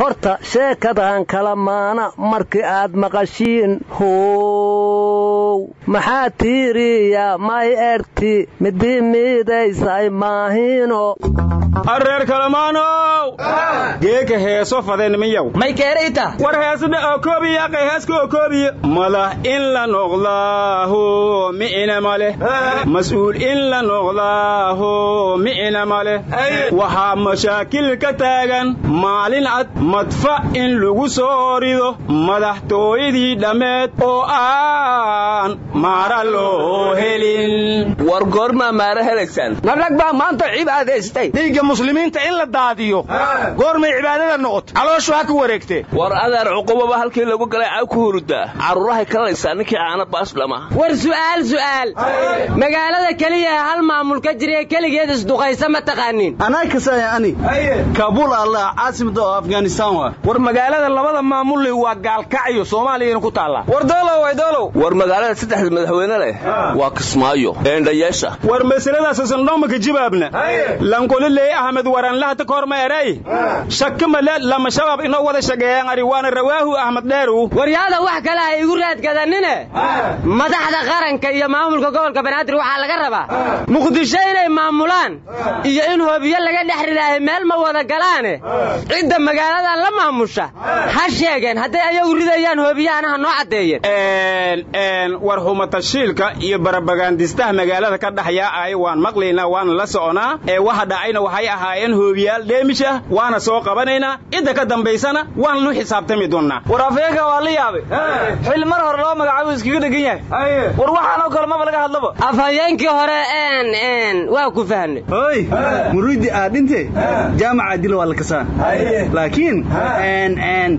horta sheekadan kala maana markii aad maqashiin how maxaa tiiriya may erti midii miidaysay maahino areer kalamaanow geeka heeso fadenimiyow may keerayta war heesdha oo koobiya qay heeska oo koobiya malah in la noqdaaho mi'ina male. Mas'uul in la noqdaaho mi'ina male. Waxaa mashaakil ka taagan maalin cad madfa in lagu soo rido. Madaxtooyadii dhammeed oo aan maara loo helin. War goormaa maara helaysaan. Nablag baa maanta cibaadaystay dhiigga muslimiinta in la daadiyo. Goormay cibaadada noqoto calooshu ha ka wareegtee. War adeer cuqubaba halkii lagu galay caa ku hurudaa carruurahay kalaysaa ninkii caana baas dhama. War su'aal su'aal. Magaalada keliya hal maamul ka jira ee keligeed isduqaysa ma taqaanin anaa kasaya ani. Kaabul allah caasimada oo afghanistan waa. War magaalada labada maamulli waa gaalkacyo soomaaliyana ku taallaa. War doolow way doolow. War magaalada saddexda madaxweyne leh waa kismaayo eendhayeesha war masaladaasasandhoomaka jibaabna. Lankoliley ahmed waranlahta korma eray shakkamale lama shabaab inoo wada shageeyaan ari waana rawaahu ahmed dheeru. Waryaada wax kale ha igu raadgadanine madaxda qaranka iyo maamulka gobolka banaadir waxaa laga rabaa. Muqdisho inay maamulaan iyo in hoobiyo laga dhex meel ma wada galaane? Cidda magaaladan la maamusha? Ha sheegeen hadday ayagu ridayaan hoobiyahan ha noo caddeeyeen. War humatashiilka iyo barabagaandistaha magaalada ka dhaxyaa ahay waan maqlaynaa waana la soconaa. Ee waxa dhacayna waxay ahaayeen hoobiyaal dheemish ah waana soo qabanaynaa. Cidda ka dambaysana waan lu xisaabtami doonnaa. War afeega waa la yaabay. Xil mar hore loo magacaabo iskaga dhegan yahay. War waxaanoo kale maba laga hadlaba. Afhayeenkii hore n waa ku fahnay hoy muridi aa dhinte jaamaca dil waa la kasaa laakiin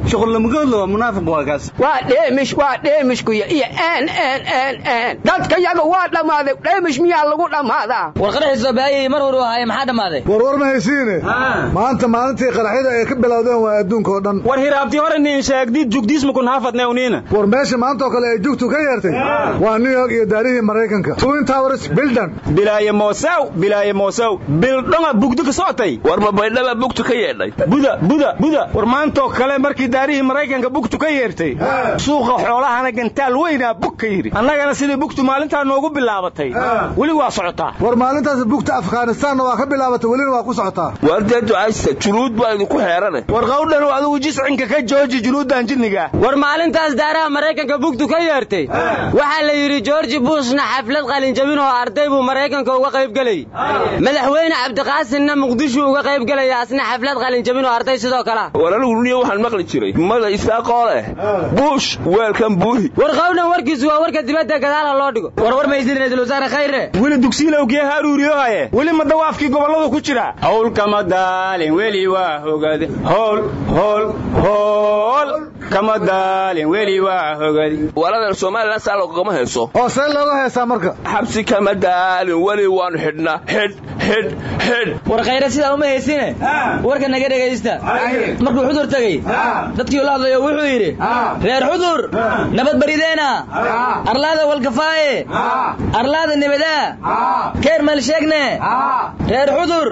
shuqulnamagoodla waa munaafiq waa kaas. Waa dheemish waa dheemishkuya iyo n n n dadka yaga waa dhammaaday. Dheemish miyaa lagu dhammaadaa? War qaraxiisoo baayay mar hore ahaaye maxaa dhammaaday war ma haysiine maanta maalintii qaraxyada ay ka bilowdeen waa adduunka oo dhan. War hiraabtii hore niin sheegdid jugdiismakun haafadneewniina war meesha maanta oo kale ay jugtu ka yeertay waa new york iyo daarihii maraykanka. Twin towers bildan bilaaye moosaw bilaaye moosaw. Bildhonga bugdi ka socotay war ma baydhaba bugtu ka yeedhay? Buda buda buda. War maantoo kale markii daarihii maraykanka bugtu ka yeertay. Suuqa xoolahana gantaal weynaa bug ka yidhi. Annagana sidii bugtu maalintaa noogu bilaabatay weli waa socotaa war maalintaas bugta afghanistaanna waa ka bilaabatay welina waa ku socotaa war dee ducaysta juluud baa idinku xeerane. War qawdhanu adigu jiscinka ka jooji juluuddan jinniga. War maalintaas daaraha maraykanka bugtu ka yeertay. Waxaa la yidhi georgi bushna xaflad qalinjabin oo arday buu maraykanka uga qaybgelayy madaxweyne cabdiqaasinna muqdishu uga qaybgelaya asna xaflad qalinjabin oo arday sidoo kalea war anigu niyo waxaan maqli jiray. Mada isaaqoo leh. Buush weelkan buuhi. War qawdhan warkiisu waa warka dibadda gadaala loo dhigo. War war maysid ra'iisul wasaare khayre. Weli dugsiilowgee haruuriyohaye weli ma dawaafkii gobolladu ku jira howl kama daalin weli waa hogade howl howl howl kama daalin weli waa hogadi. Waladan somalilan saa loogama hayso. Oo see looga heesaa marka. Xabsi kama daalin weli waanu xidhnaa xidh xidh xidh. War khayre sidaa uma haysine warka naga dhegaysta. Markuu xudur tegey dadkii ula hadlayo wuxuu yidhi reer xudur nabad barideena. Arlaada walkafaaye arlaada nebadaa keer maalsheegne reer xudur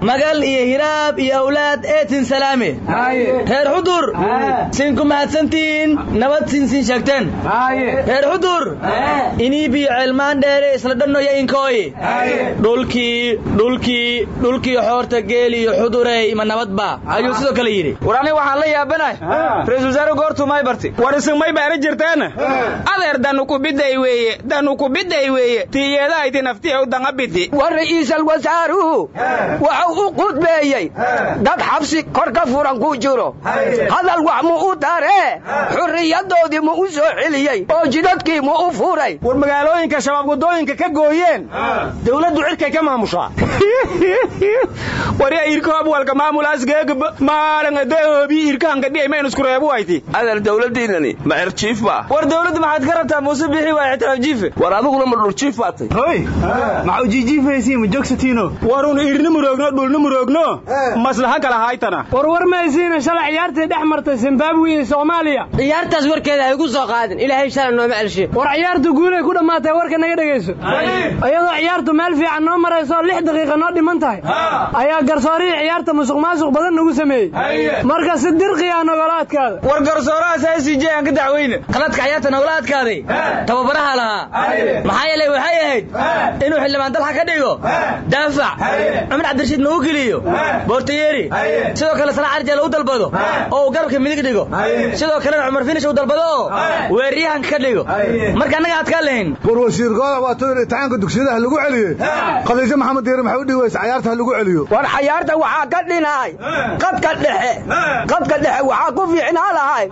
magal iyo hiraab iyo awlaad eetin salaame. Reer xudur sinku mahadsantihiin nabad sinsin sheegteen. Reer xudur iniibiyo ceelmaan dheere isla dhannoya inkooy dhulkii dhulkii dhulkii xoorta geeli iyo xudurey ma nabadba ayuu sidoo kale yidhi. War aniga waxaan la yaabanahay. Ra'isul wasaare goortuu may barti. War isimay baara jirteena adeer danu ku biday weeye danu ku biday weeye. Tiiyeedahayti naftiya u danga bidi war ra'iisal wasaaruhu wuxuu u qudbeeyey. Dad xabsi kor ka furan ku jiro. Hadal wax mu u daree xurriyadoodii mu u soo celiyey. Oo jidadkii mu u furay. War magaalooyinka shabaab waddooyinka ka gooyeen. Dawladdu cirkay ka maamushaa. Warya irkoob walka maamulaasgeegaba maalan adahoobi irkahanka dhiay mayn isku reebu hayti adeer dawladdiinani ma cirjiif baa war dawladdu maxaad ka rabtaa muuse bixi waa ictiraaf jiife war adiguna ma dhuljiif baatay? Hoy maxau jiijiifaysiin ma joogsatiino warun irni muroogno dhulni muroogno maslaha kala haytana war war mahaysiina shalay ciyaartii dhex martay zimbabwe iyo soomaaliya. Ciyaartaas warkeeda ha igu soo qaadin. Ilaahay shala nooma celshe. War ciyaartu guulay ku dhammaatay warka naga dhegayso. Iyadoo ciyaartu meel fiican noo marayso oo lix daqiiqa noo dhiman tahay. Ayaa garsoorihii ciyaarta musuq maasuq badan nagu sameeyey. Marka si dirqiyaa nogala adkaada. War garsoorahaas i c j aan ka dacweyne qaladka ciyaarta nogala adkaaday. Tababaraha lahaa. Maxaa yeelay waxay ahayd inuu xildhibaan dalxa ka dhigo? Daafac cabdirashiid ma u geliyo boortayeeri sidoo kale sala carjeel u dalbado. Oo uu garabka midig dhigo. Sidoo kalena cumar finish u dalbado. Oo weeraryahanka ka dhigo. Marka annaga adkaa lahayn. War wasiir goodax waa too imtixaanka dugsiyadaha lagu celiyey khadiijo maxamed diire maxay u dhigi weysa cayaarta ha lagu celiyo. War xayaarta waxaa ka dhinaay qadka dhexe. Qadka dhexe waxaa ku fiicnaa lahay.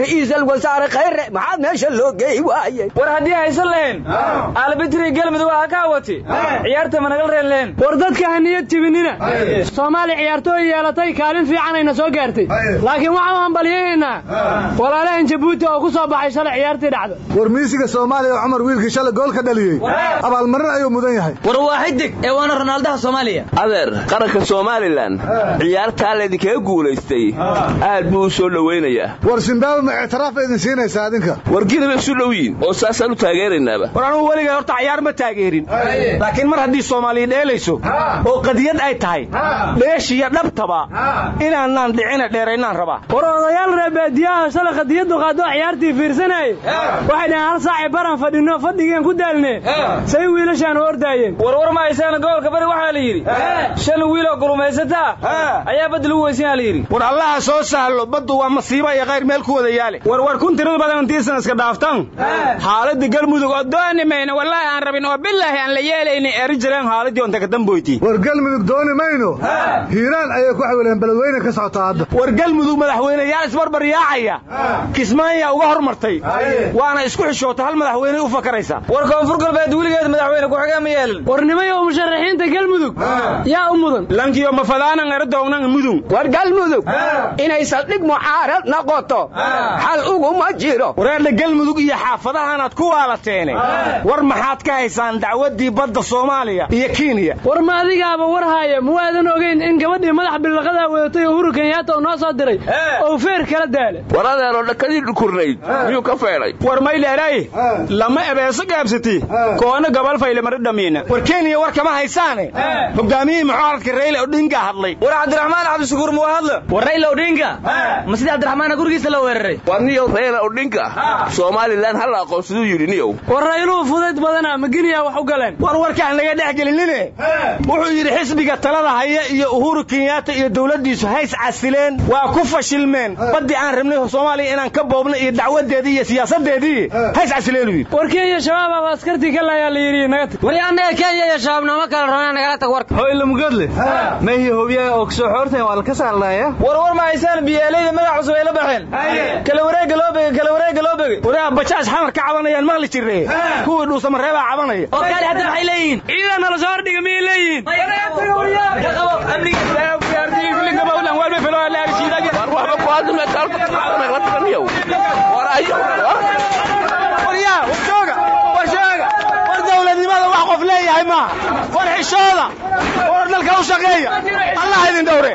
Ra'iisul wasaare khayre maxaad meesha loo geey waayey? War haddii haysan lahayn aalbitri galmudug waa ka wati ciyaarta ma nagal reen lahayn. War dadka ha niyad jibinina soomaali ciyaartooy yeelatay kaalin fiicanayna soo gaartay. Laakiin waxaan u hambalyaynaa walaalahan jabuuti oo ku soo baxay shalay ciyaartii dhacda war miisiga soomaaliya oo cumar wiilkii shalay gool ka dhaliyey. Abaalmarin ayuu mudan yahay. War waa xidig ee waana ronaaldaha soomaaliya. Adeer qaranka somalilan ciyaartaa laydinkaga guulaystay? Aad buu u soo dhowaynayaa war zimbaawe ma ictiraaf ba idin siinaysaa adinka? War giniba isu dhow yiin oo saasaan u taageeraynaaba. War anugu weligay horta cayaar ma taageerin. Laakiin mar haddii soomaaliya dheelayso oo qadiyad ay tahay. Dheeshiya dhabtaba. Inaanaan dhicina dheeraynaan rabaa. War odayaal reer baadiyaha shalay khadiyaddu qaadoo ciyaartii fiirsanayey waxay dhaheen hal saacay baran fadhino fadhigeen ku daalne. Say wiilashaan ordaayeen. War war ma haysaana gobolka bari waxaa la yidhi. Shan wiiloo gulumaysataa ayaa badda lagu weysanyaa la yidhi. War allaha soo sahlo baddu waa masiiba iyo khayr meel ku wada yaale. War war kun tirada badan intiisan iska dhaaftan. Xaaladda galmudug oo dooni mayno wallaahi aan rabin oo bilaahi aan la yeelaynin eri jireen xaaladii onta ka damboyti war galmudug dooni mayno. Hiiraan ayay ku xawileen beledweyne ka socotaa hadda. War galmudug madaxweyneyaal isbarbar yaacaya. Kismaanya uga hormartay. Waana isku xishoota hal madaxweyne u fakaraysa. War koonfur galbeed weligeed madaxweyne ku-xigeen ma yeelin. War nimayo musharaxiinta galmudug yaa u mudan. Lankiyo mafadaanan eradoognan mudun war galmudug inay saldhig mucaarad noqoto. Xal uguma jiro. Wareerdha galmudug iyo xaafadahaanaad ku waalateene war maxaad ka haysaan dacwaddii badda soomaaliya iyo kenya? War ma adigaaba war haaya muwaadan ogayn in gabadhii madax bilaqadaa wadatay uhuru kenyaata oo noo soo diray oo feer kala daala war adeeroo dhakadii dhukurnayd miyuu ka feedhay war maydheeray lama ebeeso gaabsati koona gabal fayle mari dhamiina. War kenya war kama haysaane? Hogaamiyihii mucaaradka rayla odhinga hadlay. War cabdiraxmaan cabdishakuur muu hadla war rayla odhinga ma sidii cabdiraxmaana gurigiisa la weeraray? War niyow rayla odhinka somalilan hal aqoonsaduu yidhi niyow war rayluhu fudayd badana maginiya wax u galeen? War warkaan naga dhex gelinine wuxuu yidhi xisbiga talada haya iyo uhuru kenyaata iyo dowladdiisu hays casileen waa ku fashilmeen. Baddii aan rabnay soomaaliya inaan ka boobna iyo dacwadeedii iyo siyaasadeedii hays casileenu yidhi. War kenya shabaab aba askartii ka laayaa la yidhi naga tag. Wali annaga kenya iyo shabaab nooma kala rabnaa nagala tag warka. Hoyle mugadle meehii hobyaha oo ka soo xoortayn waa la ka saarlaaya. War war ma haysaan biyaalayda magac cusub ay la baxeen. Kala wareega loo begey wadaa bajaaj xamar ka cabanayaan maqli jirre? Kuwii dhuusamareebaa cabanaya. Oo kaali hadda maxay leeyihiin. Ciidan nala soo hordhiga miyay leeyihiin? Qof leeyahay maaha war xishooda. War dalka u shaqeeya. Allah idin dhowre